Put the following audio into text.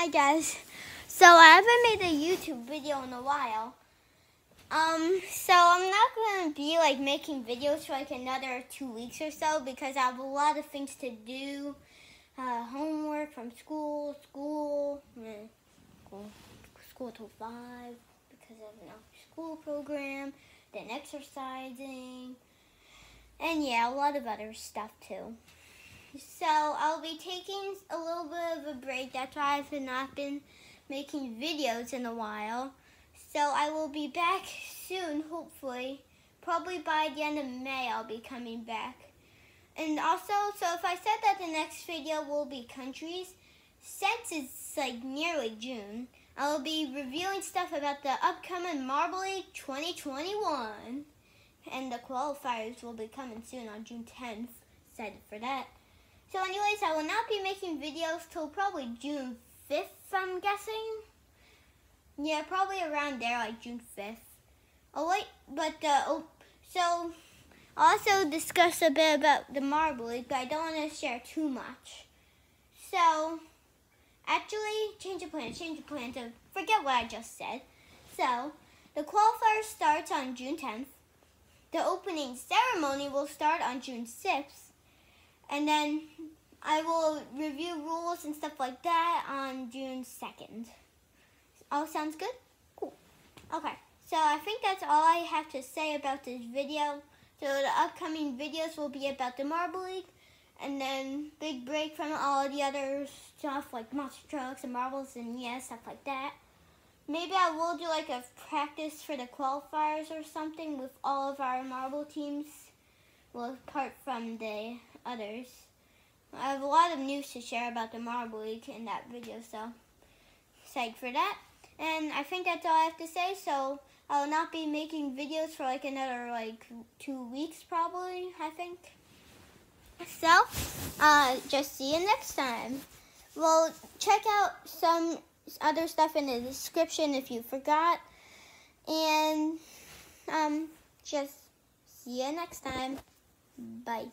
Hi guys. So I haven't made a YouTube video in a while. Um, so I'm not gonna be like making videos for like another two weeks or so because I have a lot of things to do. Uh, homework from school, school, school, school till five because of an after school program, then exercising, and yeah, a lot of other stuff too. So I'll be taking a little bit of a break. That's why I've not been making videos in a while. So I will be back soon, hopefully. Probably by the end of May I'll be coming back. And also, so if I said that the next video will be countries, since it's like nearly June, I will be reviewing stuff about the upcoming Marble League 2021. And the qualifiers will be coming soon on June 10th. Excited for that. So anyways, I will not be making videos till probably June 5th, I'm guessing. Yeah, probably around there, like June 5th. Oh wait, but uh, oh, so also discuss a bit about the Marble League, but I don't want to share too much. So, actually, change of plan, change of plan to forget what I just said. So, the qualifier starts on June 10th. The opening ceremony will start on June 6th. And then I will review rules and stuff like that on June 2nd. All sounds good? Cool. Okay, so I think that's all I have to say about this video. So the upcoming videos will be about the Marble League, and then big break from all the other stuff like monster trucks and marbles and yeah, stuff like that. Maybe I will do like a practice for the qualifiers or something with all of our marble teams, well, apart from the others. I have a lot of news to share about the Marble League in that video, so excited for that. And I think that's all I have to say, so I will not be making videos for like another like two weeks probably, I think. So, uh, just see you next time. Well, check out some other stuff in the description if you forgot. And, um, just see you next time. Bye.